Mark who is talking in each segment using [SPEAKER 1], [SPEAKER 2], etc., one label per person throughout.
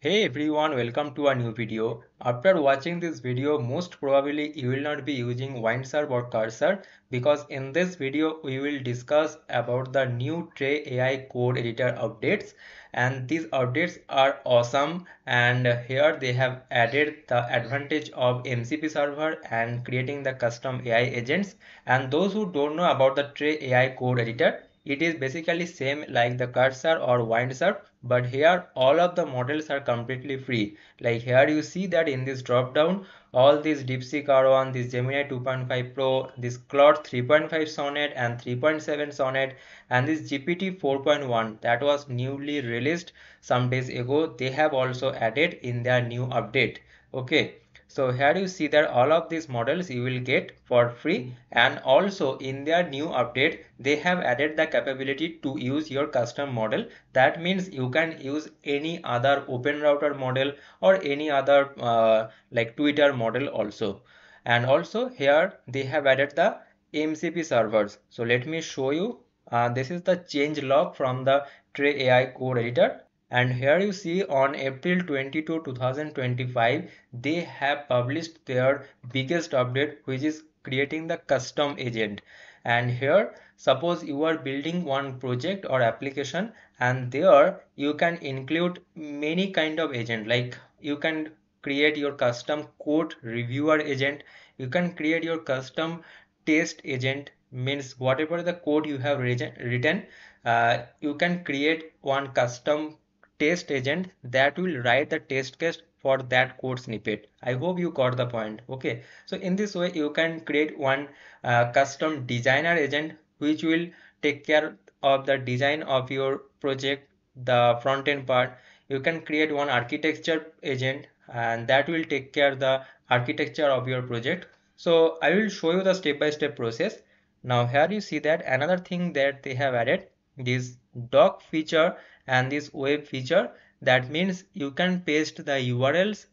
[SPEAKER 1] Hey everyone, welcome to a new video. After watching this video, most probably you will not be using Windsurf or Cursor because in this video we will discuss about the new Trae AI code editor updates. And these updates are awesome. And here they have added the advantage of MCP server and creating the custom AI agents. And those who don't know about the Trae AI code editor it is basically same like the cursor or windsurf but here all of the models are completely free. Like here you see that in this drop down all these DeepSeek R1, this Gemini 2.5 Pro, this Claude 3.5 Sonnet and 3.7 Sonnet and this GPT 4.1 that was newly released some days ago they have also added in their new update. Okay so here you see that all of these models you will get for free. And also in their new update they have added the capability to use your custom model. That means you can use any other open router model or any other uh, like twitter model also. And also here they have added the mcp servers. So let me show you. Uh, this is the change log from the trae ai code editor and here you see on April 22 2025 they have published their biggest update which is creating the custom agent. And here suppose you are building one project or application and there you can include many kind of agent. Like you can create your custom code reviewer agent you can create your custom test agent means whatever the code you have written uh, you can create one custom test agent that will write the test case for that code snippet. I hope you got the point. Okay. So in this way you can create one uh, custom designer agent which will take care of the design of your project the front end part. You can create one architecture agent and that will take care the architecture of your project. So i will show you the step by step process. Now here you see that another thing that they have added this doc feature and this web feature that means you can paste the urls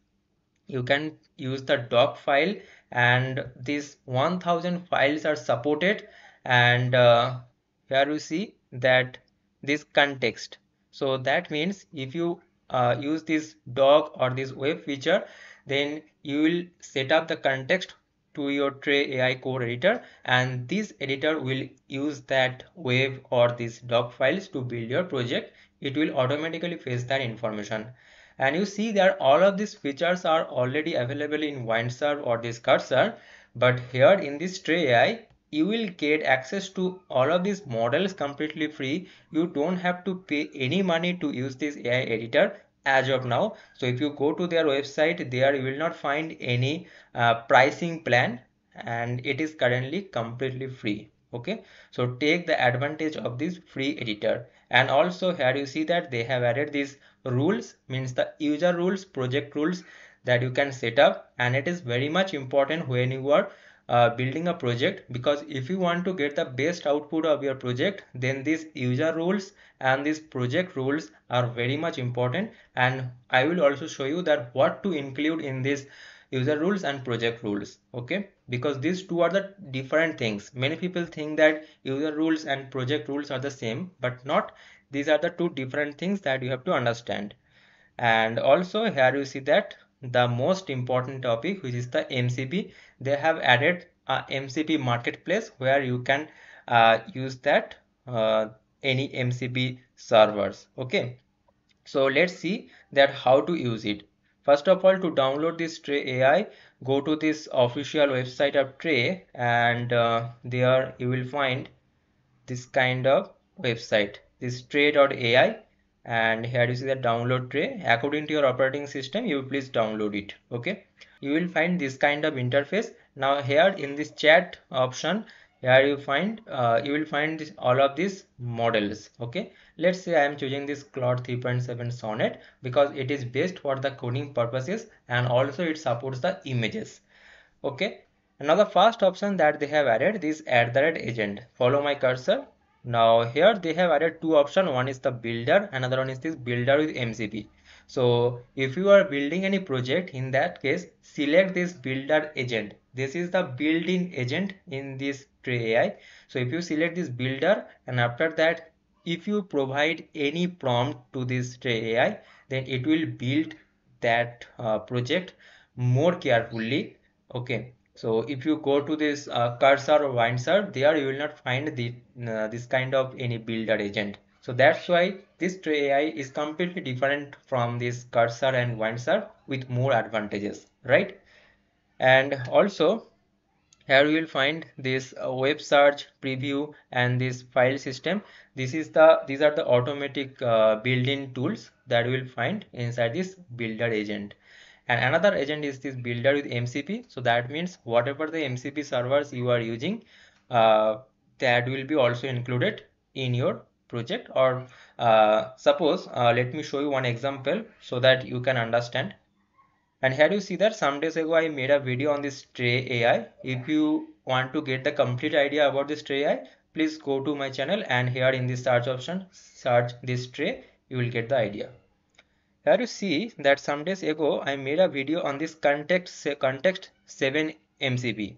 [SPEAKER 1] you can use the doc file and these 1000 files are supported and uh, here you see that this context. So that means if you uh, use this doc or this web feature then you will set up the context to your Trae AI code editor and this editor will use that wave or these doc files to build your project. It will automatically fetch that information. And you see that all of these features are already available in Windsurf or this cursor but here in this Trae AI you will get access to all of these models completely free. You don't have to pay any money to use this AI editor as of now. So if you go to their website there you will not find any uh, pricing plan and it is currently completely free. Okay? So take the advantage of this free editor. And also here you see that they have added these rules means the user rules project rules that you can set up. And it is very much important when you are uh, building a project because if you want to get the best output of your project then these user rules and these project rules are very much important. And I will also show you that what to include in this user rules and project rules okay? Because these two are the different things. Many people think that user rules and project rules are the same but not. These are the two different things that you have to understand. And also here you see that the most important topic which is the mcp they have added a mcp marketplace where you can uh, use that uh, any mcp servers. Okay. So let's see that how to use it. First of all to download this trae ai go to this official website of trae and uh, there you will find this kind of website this trae.ai and here you see the download trae. According to your operating system you please download it. Okay? You will find this kind of interface. Now here in this chat option here you find uh, you will find this, all of these models. Okay? Let's say i am choosing this claude 3.7 sonnet because it is best for the coding purposes and also it supports the images. Okay? Now the first option that they have added is add the red agent. Follow my cursor now here they have added two options. One is the builder another one is this builder with mcp so if you are building any project in that case select this builder agent. This is the built-in agent in this trae ai so if you select this builder and after that if you provide any prompt to this Trae AI then it will build that uh, project more carefully. Okay so if you go to this uh, cursor or Windsurf there you will not find the uh, this kind of any builder agent. So that's why this Trae AI is completely different from this cursor and Windsurf with more advantages right? And also here you will find this uh, web search preview and this file system. This is the these are the automatic uh, built-in tools that you will find inside this builder agent and another agent is this builder with mcp so that means whatever the mcp servers you are using uh, that will be also included in your project or uh, suppose uh, let me show you one example so that you can understand and here you see that some days ago I made a video on this Trae AI. If you want to get the complete idea about this Trae AI, please go to my channel and here in the search option, search this trae, you will get the idea. Here you see that some days ago I made a video on this context, context 7 MCP.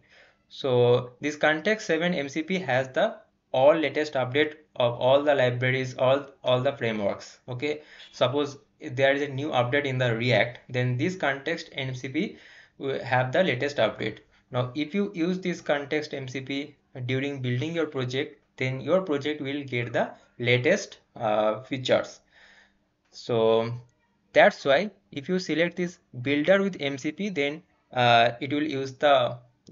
[SPEAKER 1] So this context 7 MCP has the all latest update of all the libraries, all, all the frameworks. Okay, suppose there is a new update in the react then this context mcp will have the latest update now if you use this context mcp during building your project then your project will get the latest uh, features so that's why if you select this builder with mcp then uh, it will use the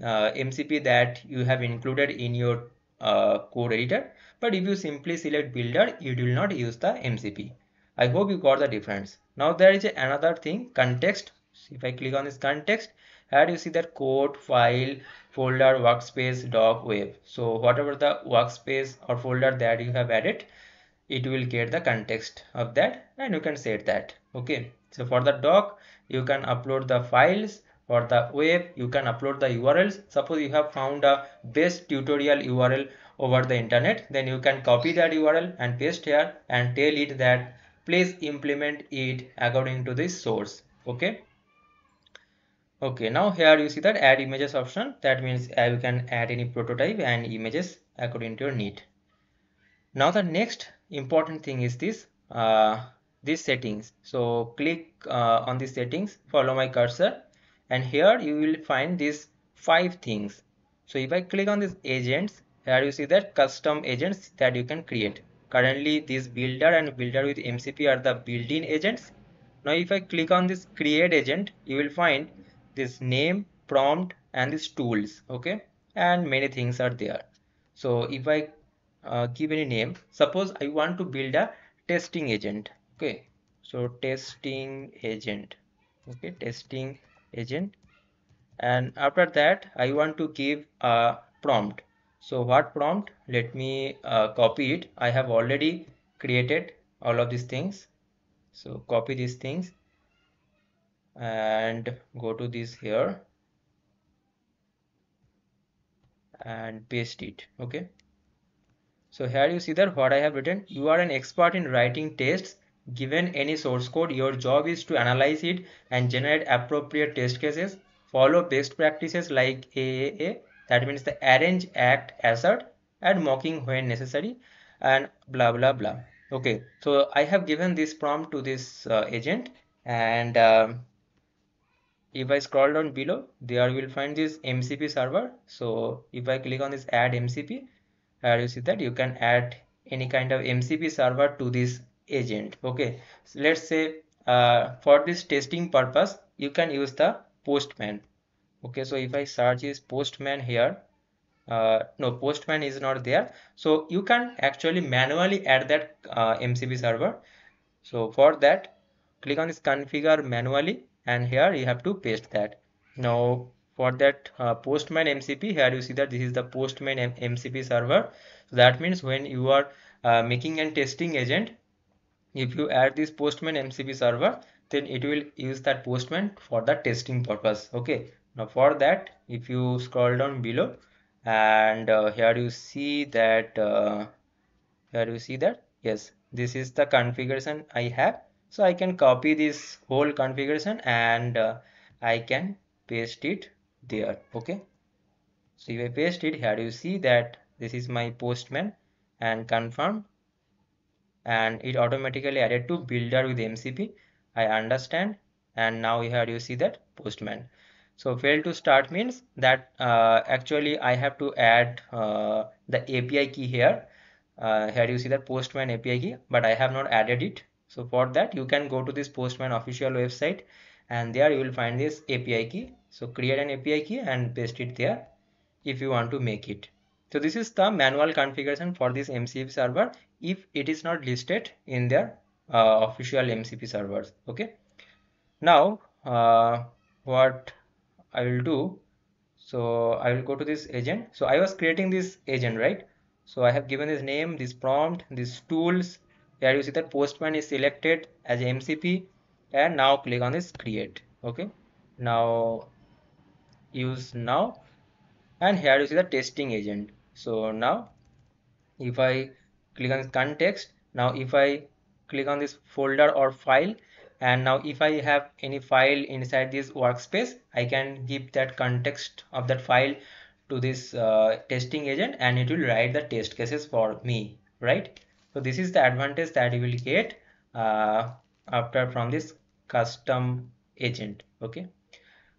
[SPEAKER 1] uh, mcp that you have included in your uh, code editor but if you simply select builder it will not use the mcp I hope you got the difference. Now there is another thing context. If I click on this context, here you see that code, file, folder, workspace, doc, web. So whatever the workspace or folder that you have added, it will get the context of that and you can set that. Okay. So for the doc, you can upload the files. For the web, you can upload the URLs. Suppose you have found a best tutorial URL over the internet, then you can copy that URL and paste here and tell it that please implement it according to this source okay okay now here you see that add images option that means uh, you can add any prototype and images according to your need now the next important thing is this uh, these settings so click uh, on the settings follow my cursor and here you will find these five things so if I click on these agents here you see that custom agents that you can create Currently this builder and builder with MCP are the built-in agents. Now if I click on this create agent, you will find this name, prompt and these tools. Okay. And many things are there. So if I uh, give any name, suppose I want to build a testing agent. Okay. So testing agent. Okay. Testing agent. And after that, I want to give a prompt so what prompt let me uh, copy it I have already created all of these things so copy these things and go to this here and paste it okay so here you see that what I have written. You are an expert in writing tests. Given any source code your job is to analyze it and generate appropriate test cases. Follow best practices like AAA that means the arrange act assert and mocking when necessary and blah blah blah. Okay so i have given this prompt to this uh, agent and um, if i scroll down below there will find this mcp server. So if i click on this add mcp here you see that you can add any kind of mcp server to this agent okay? So let's say uh, for this testing purpose you can use the postman okay? So if I search is postman here uh, no postman is not there. So you can actually manually add that uh, MCP server. So for that click on this configure manually and here you have to paste that. Now for that uh, postman MCP here you see that this is the postman MCP server. So that means when you are uh, making and testing agent if you add this postman MCP server then it will use that postman for the testing purpose. Okay. Now for that if you scroll down below and uh, here you see that uh, here you see that yes this is the configuration I have. So I can copy this whole configuration and uh, I can paste it there okay? So if I paste it here you see that this is my postman and confirm and it automatically added to builder with MCP I understand. And now here you see that postman. So fail to start means that uh, actually I have to add uh, the API key here. Uh, here you see that postman API key but I have not added it. So for that you can go to this postman official website and there you will find this API key. So create an API key and paste it there if you want to make it. So this is the manual configuration for this MCP server if it is not listed in their uh, official MCP servers. Okay. Now uh, what I will do so I will go to this agent. So I was creating this agent right? So I have given this name this prompt these tools. Here you see that postman is selected as MCP and now click on this create okay? Now use now and here you see the testing agent. So now if I click on context now if I click on this folder or file and now if I have any file inside this workspace I can give that context of that file to this uh, testing agent and it will write the test cases for me right? So this is the advantage that you will get uh, after from this custom agent okay?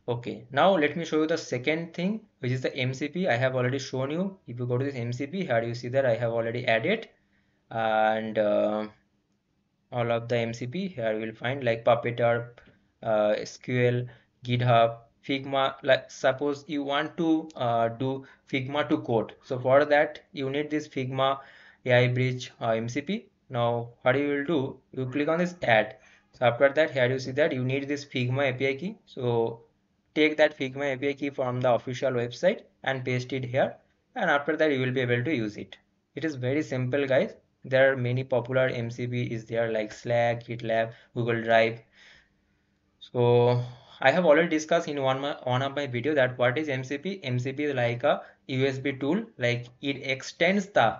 [SPEAKER 1] Okay now let me show you the second thing which is the MCP I have already shown you. If you go to this MCP here you see that I have already added and uh, all of the MCP here you will find like Puppeteer, uh, SQL, GitHub, Figma like suppose you want to uh, do Figma to code. So for that you need this Figma AI Bridge uh, MCP now what you will do you click on this add so after that here you see that you need this Figma API key so take that Figma API key from the official website and paste it here and after that you will be able to use it it is very simple guys there are many popular MCP is there like Slack, GitLab, Google Drive. So I have already discussed in one, one of my video that what is MCP. MCP is like a USB tool like it extends the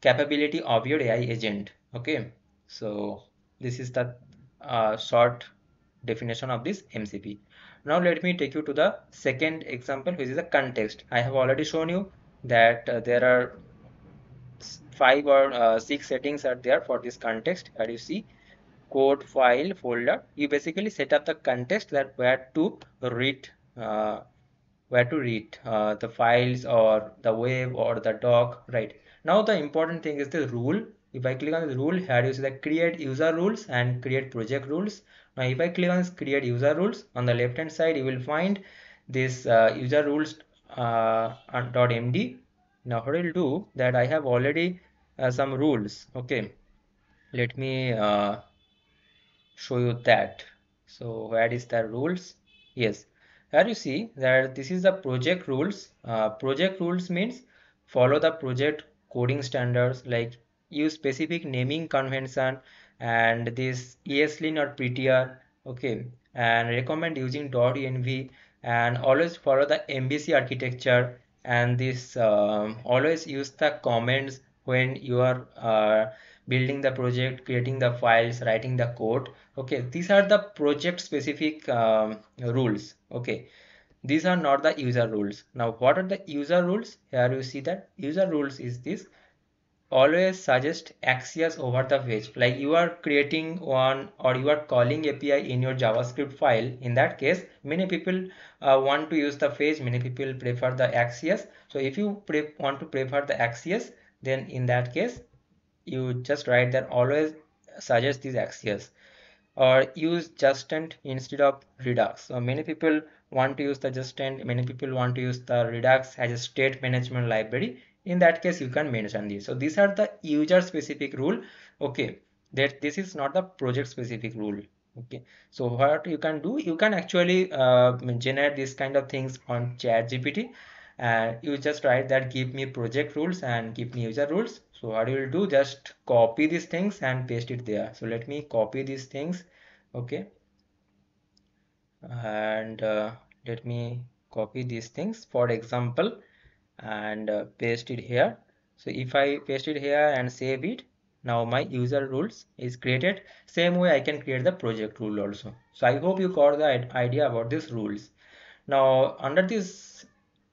[SPEAKER 1] capability of your AI agent. Okay, so this is the uh, short definition of this MCP. Now let me take you to the second example which is the context. I have already shown you that uh, there are five or uh, six settings are there for this context as you see code file folder you basically set up the context that where to read uh, where to read uh, the files or the wave or the doc right now the important thing is the rule if I click on the rule here you see the create user rules and create project rules. Now if I click on this create user rules on the left hand side you will find this uh, user rules uh, .md now what I'll do that I have already uh, some rules. Okay. Let me uh, show you that. So where is the rules? Yes. Here you see that this is the project rules. Uh, project rules means follow the project coding standards like use specific naming convention and this ESLint or prettier okay and recommend using .env and always follow the MVC architecture and this um, always use the comments when you are uh, building the project creating the files writing the code okay. These are the project specific um, rules okay. These are not the user rules. Now what are the user rules? Here you see that user rules is this always suggest Axios over the page. Like you are creating one or you are calling API in your JavaScript file. In that case many people uh, want to use the page. Many people prefer the Axios. So if you want to prefer the Axios then in that case you just write that always suggest these Axios. Or use Zustand instead of redux. So many people want to use the Zustand many people want to use the redux as a state management library in that case you can mention this so these are the user specific rule. Okay. That this is not the project specific rule. Okay. So what you can do you can actually uh, generate this kind of things on chat gpt and you just write that give me project rules and give me user rules. So what you will do just copy these things and paste it there. So let me copy these things. Okay. And uh, let me copy these things. For example and uh, paste it here. So if I paste it here and save it now my user rules is created. Same way I can create the project rule also. So I hope you got the idea about these rules. Now under this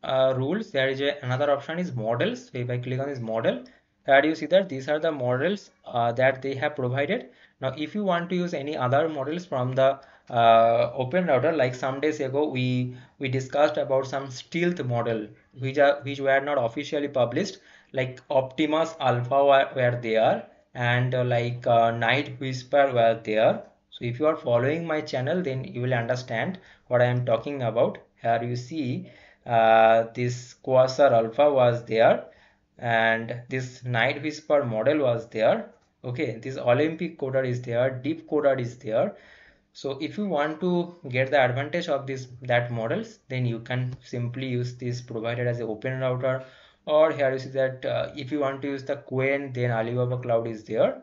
[SPEAKER 1] uh, rules there is a, another option is models. So if I click on this model here you see that these are the models uh, that they have provided. Now if you want to use any other models from the uh, open router like some days ago we we discussed about some stealth model which are which were not officially published like optimus alpha were, were there and uh, like uh, night whisper were there. So if you are following my channel then you will understand what i am talking about. Here you see uh, this quasar alpha was there and this night whisper model was there. Okay this olympic coder is there deep coder is there so if you want to get the advantage of this that models then you can simply use this provided as an open router. Or here you see that uh, if you want to use the Qwen then Alibaba cloud is there.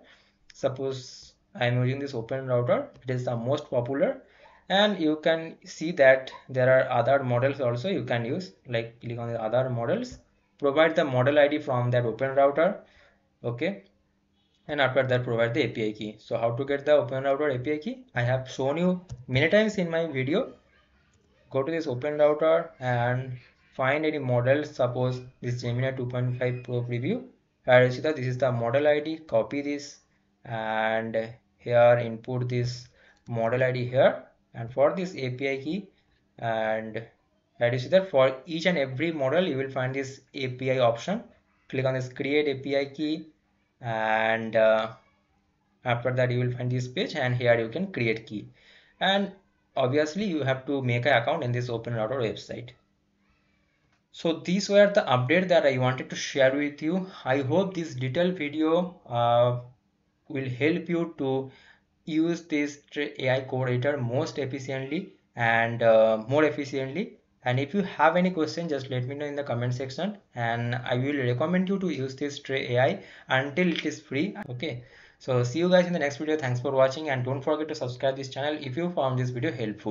[SPEAKER 1] Suppose I am using this open router it is the most popular. And you can see that there are other models also you can use like click on the other models. Provide the model id from that open router okay and after that provide the api key. So how to get the open router api key? I have shown you many times in my video. Go to this open router and find any model. Suppose this gemini 2.5 pro preview. Here see that this is the model id copy this and here input this model id here. And for this api key and that is that for each and every model you will find this API option. Click on this create API key and uh, after that you will find this page and here you can create key. And obviously you have to make an account in this open router website. So these were the update that I wanted to share with you. I hope this detailed video uh, will help you to use this AI code editor most efficiently and uh, more efficiently and if you have any question just let me know in the comment section. And i will recommend you to use this trae ai until it is free. Okay. So see you guys in the next video. Thanks for watching and don't forget to subscribe this channel if you found this video helpful